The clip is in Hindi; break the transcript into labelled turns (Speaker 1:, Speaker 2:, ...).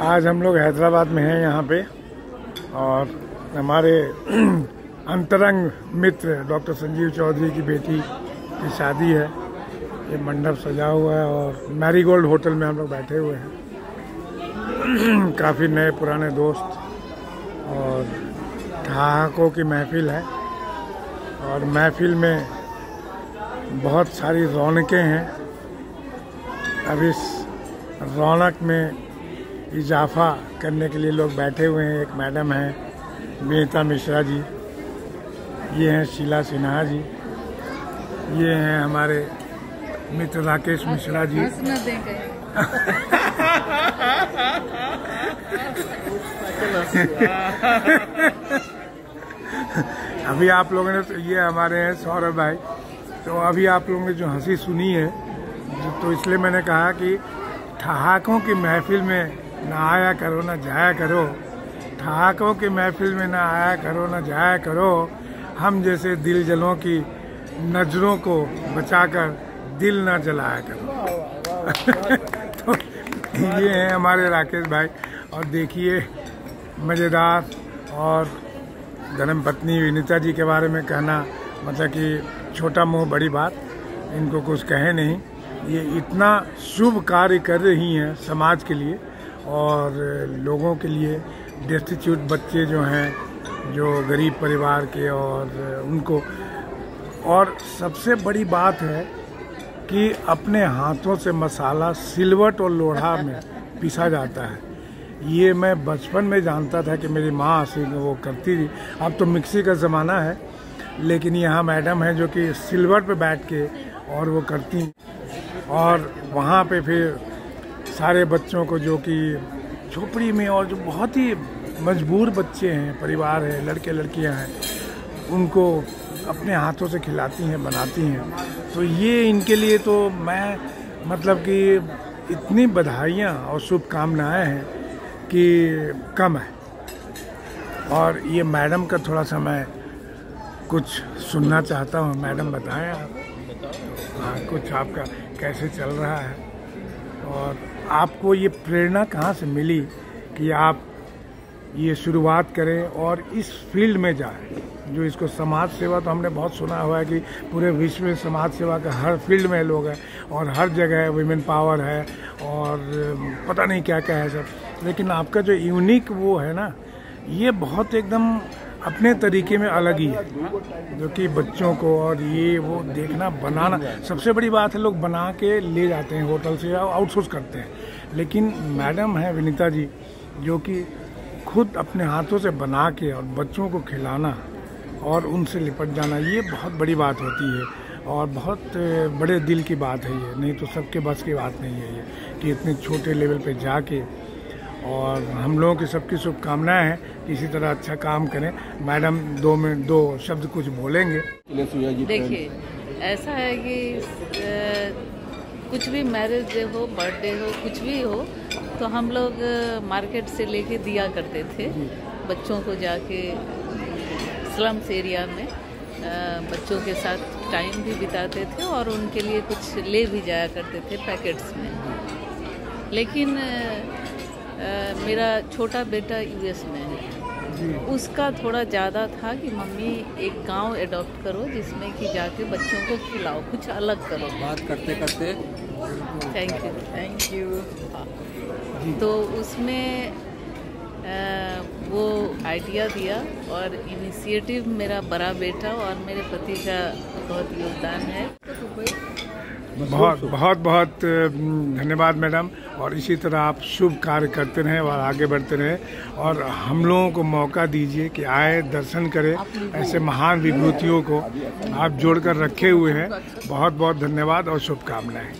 Speaker 1: आज हम लोग हैदराबाद में हैं यहाँ पे, और हमारे अंतरंग मित्र डॉक्टर संजीव चौधरी की बेटी की शादी है। ये मंडप सजा हुआ है और मैरीगोल्ड होटल में हम लोग बैठे हुए हैं। काफ़ी नए पुराने दोस्त और ठहाकों की महफिल है। और महफिल में बहुत सारी रौनकें हैं। अब इस रौनक में इजाफा करने के लिए लोग बैठे हुए हैं। एक मैडम हैं विनीता मिश्रा जी। ये हैं शीला सिन्हा जी। ये हैं हमारे मित्र राकेश मिश्रा जी। अभी आप लोगों ने तो ये हमारे हैं सौरभ भाई। तो अभी आप लोगों ने जो हँसी सुनी है तो इसलिए मैंने कहा कि ठहाकों की महफिल में ना आया करो, ना जाया करो। ठहाकों की महफिल में ना आया करो, ना जाया करो। हम जैसे दिल जलों की नज़रों को बचाकर दिल ना जलाया करो। तो ये हैं हमारे राकेश भाई। और देखिए, मज़ेदार और धर्म पत्नी विनीता जी के बारे में कहना मतलब कि छोटा मुँह बड़ी बात, इनको कुछ कहे नहीं। ये इतना शुभ कार्य कर रही हैं समाज के लिए। और लोगों के लिए डेस्टिट्यूट बच्चे जो हैं, जो गरीब परिवार के और उनको। और सबसे बड़ी बात है कि अपने हाथों से मसाला सिलवट और लोढ़ा में पीसा जाता है। ये मैं बचपन में जानता था कि मेरी माँ से वो करती थी। अब तो मिक्सी का ज़माना है, लेकिन यहाँ मैडम है जो कि सिल्वर पे बैठ के और वो करती और वहाँ पे फिर सारे बच्चों को जो कि झोपड़ी में और जो बहुत ही मजबूर बच्चे हैं, परिवार है लड़के लड़कियाँ हैं, उनको अपने हाथों से खिलाती हैं, बनाती हैं। तो ये इनके लिए तो मैं मतलब कि इतनी बधाइयाँ और शुभकामनाएँ हैं कि कम है। और ये मैडम का थोड़ा सा मैं कुछ सुनना चाहता हूँ। मैडम बताएँ आप। हाँ कुछ आपका कैसे चल रहा है? और आपको ये प्रेरणा कहाँ से मिली कि आप ये शुरुआत करें और इस फ़ील्ड में जाएँ? जो इसको समाज सेवा तो हमने बहुत सुना हुआ है कि पूरे विश्व में समाज सेवा का हर फ़ील्ड में लोग हैं और हर जगह वुमेन पावर है और पता नहीं क्या क्या है सब। लेकिन आपका जो यूनिक वो है ना, ये बहुत एकदम अपने तरीके में अलग ही है, जो कि बच्चों को और ये वो देखना, बनाना। सबसे बड़ी बात है, लोग बना के ले जाते हैं होटल से या आउटसोर्स करते हैं। लेकिन मैडम है विनीता जी, जो कि खुद अपने हाथों से बना के और बच्चों को खिलाना और उनसे लिपट जाना, ये बहुत बड़ी बात होती है और बहुत बड़े दिल की बात है ये। नहीं तो सबके बस की बात नहीं है ये, कि इतने छोटे लेवल पे जाके और हम लोगों की सबकी शुभकामनाएँ हैं कि इसी तरह अच्छा काम करें। मैडम दो मिनट दो शब्द कुछ बोलेंगे।
Speaker 2: देखिए ऐसा है कि कुछ भी मैरिज डे हो बर्थडे हो कुछ भी हो तो हम लोग मार्केट से लेके दिया करते थे बच्चों को जाके स्लम्स एरिया में। बच्चों के साथ टाइम भी बिताते थे और उनके लिए कुछ ले भी जाया करते थे पैकेट्स में। लेकिन मेरा छोटा बेटा यूएस में है। उसका थोड़ा ज़्यादा था कि मम्मी एक गाँव अडॉप्ट करो जिसमें कि जाके बच्चों को खिलाओ कुछ अलग करो।
Speaker 3: बात करते करते
Speaker 2: थैंक यू थैंक यू तो उसमें अ, वो आइडिया दिया और इनिशिएटिव मेरा बड़ा बेटा और मेरे पति का बहुत योगदान है।
Speaker 1: बहुत बहुत बहुत धन्यवाद मैडम। और इसी तरह आप शुभ कार्य करते रहें और आगे बढ़ते रहें। और हम लोगों को मौका दीजिए कि आए, दर्शन करें ऐसे महान विभूतियों को आप जोड़कर रखे हुए हैं। बहुत बहुत धन्यवाद और शुभकामनाएँ।